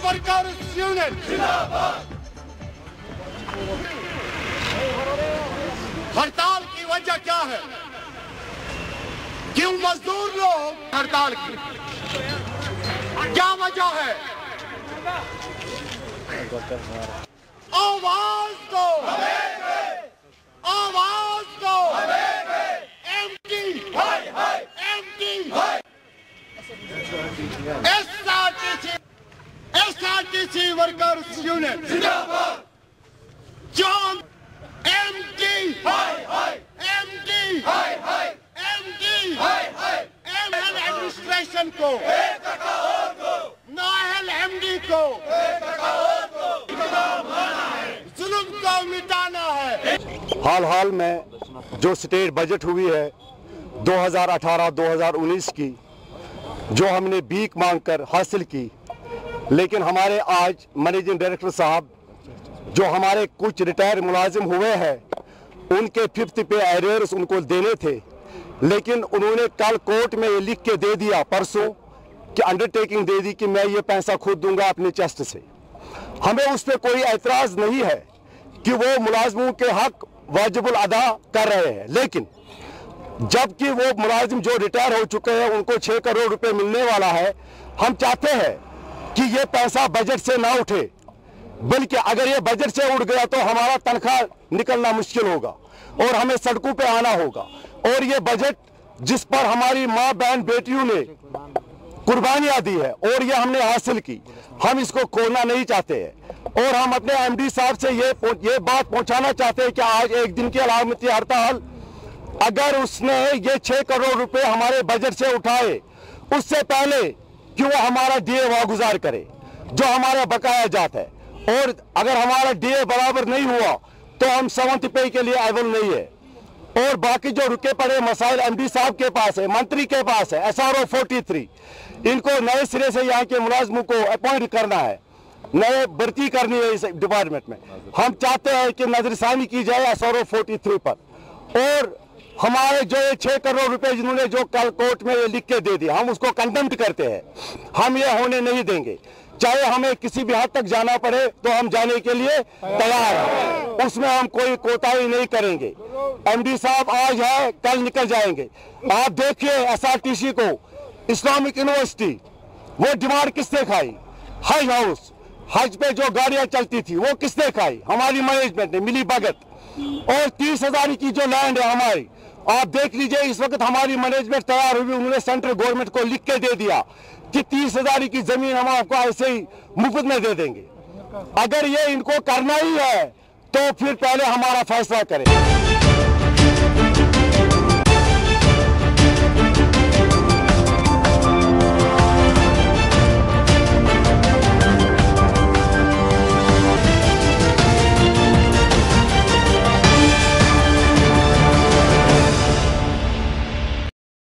party for the Communist Union! ہڑتال کی وجہ کیا ہے کیوں مزدور لوگ ہڑتال کی کیا وجہ ہے آواز دو آرٹیسی ورکرز یونین زندہ باد جان، ایم ٹی۔ ہائے ہائے ایم ٹی۔ ہائے ہائے ایم ٹی۔ ہائے ہائے ایم ایل ایڈمنسٹریشن کو۔ ایک تکاور کو ناہل ایم ڈی کو۔ ایک تکاور کو انتظام مانا ہے ظلم کو مٹانا ہے۔ حال حال میں جو سٹیٹ بجٹ ہوئی ہے دو ہزار اٹھارہ، دو ہزار انیس کی، جو ہم نے بیک مانگ کر حاصل کی لیکن ہمارے آج مینیجنگ ڈائریکٹر صاحب جو ہمارے کچھ ریٹائر ملازم ہوئے ہیں، ان کے ففتھ پہ ایریئرس ان کو دینے تھے۔ لیکن انہوں نے کل کورٹ میں یہ لکھ کے دے دیا پرسوں کہ انڈر ٹیکنگ دے دی کہ میں یہ پیسہ خود دوں گا اپنے چیسٹ سے۔ ہمیں اس پہ کوئی اعتراض نہیں ہے کہ وہ ملازموں کے حق واجب الادا کر رہے ہیں۔ لیکن جبکہ وہ ملازم جو ریٹائر ہو چکے ہیں، ان کو چھ کروڑ روپے ملنے والا ہے، ہم چاہتے ہیں کہ یہ پیسہ بجٹ سے نہ اٹھے۔ بلکہ اگر یہ بجٹ سے اٹھ گیا تو ہمارا تنخواہ نکلنا مشکل ہوگا اور ہمیں سڑکوں پہ آنا ہوگا۔ اور یہ بجٹ جس پر ہماری ماں بہن بیٹیوں نے قربانیاں دی ہے اور یہ ہم نے حاصل کی، ہم اس کو کھونا نہیں چاہتے ہیں۔ اور ہم اپنے ایم ڈی صاحب سے یہ یہ بات پہنچانا چاہتے ہیں کہ آج ایک دن کی علامتی ہڑتال، اگر اس نے یہ چھ کروڑ روپے ہمارے بجٹ سے اٹھائے، اس سے پہلے کہ وہ ہمارا ڈی اے واگزار کرے، جو ہمارا بقایا جات ہے۔ اور اگر ہمارا ڈی اے برابر نہیں ہوا، تو ہم سونت پے کے لیے ایول نہیں ہے۔ اور باقی جو رکے پڑے مسائل ایم ڈی صاحب کے پاس ہے، منتری کے پاس ہے S R O forty three ان کو نئے سرے سے یہاں کے ملازموں کو اپوائنٹ کرنا ہے۔ نئے بھرتی کرنی ہے اس ڈپارٹمنٹ میں۔ ہم چاہتے ہیں کہ نظر ثانی کی جائے S R O forty three پر۔ اور ہمارے جو یہ چھ کروڑ روپے جنہوں نے جو کل کوٹ میں یہ لکھ کے دے دیا، ہم اس کو کنڈمٹ کرتے ہیں۔ ہم یہ ہونے نہیں دیں گے۔ چاہے ہمیں کسی بھی حد تک جانا پڑے تو ہم جانے کے لیے تیار ہیں۔ اس میں ہم کوئی کوتاہی نہیں کریں گے۔ ایم ڈی صاحب آج ہے، کل نکل جائیں گے۔ آپ دیکھیے ایس آر ٹی سی کو۔ اسلامک یونیورسٹی، وہ ڈیمانڈ کس نے کھائی؟ حج ہاؤس۔ حج پہ جو گاڑیاں چلتی تھی وہ کس نے کھائی؟ ہماری مینجمنٹ نے، ملی بھگت۔ اور تیس ہزار کی جو لینڈ ہے ہماری آپ دیکھ لیجیے، اس وقت ہماری مینجمنٹ تیار ہوئی، انہوں نے سینٹرل گورنمنٹ کو لکھ کے دے دیا کہ تیس ہزار کی زمین ہم آپ کو ایسے ہی مفت میں دے دیں گے۔ اگر یہ ان کو کرنا ہی ہے، تو پھر پہلے ہمارا فیصلہ کریں۔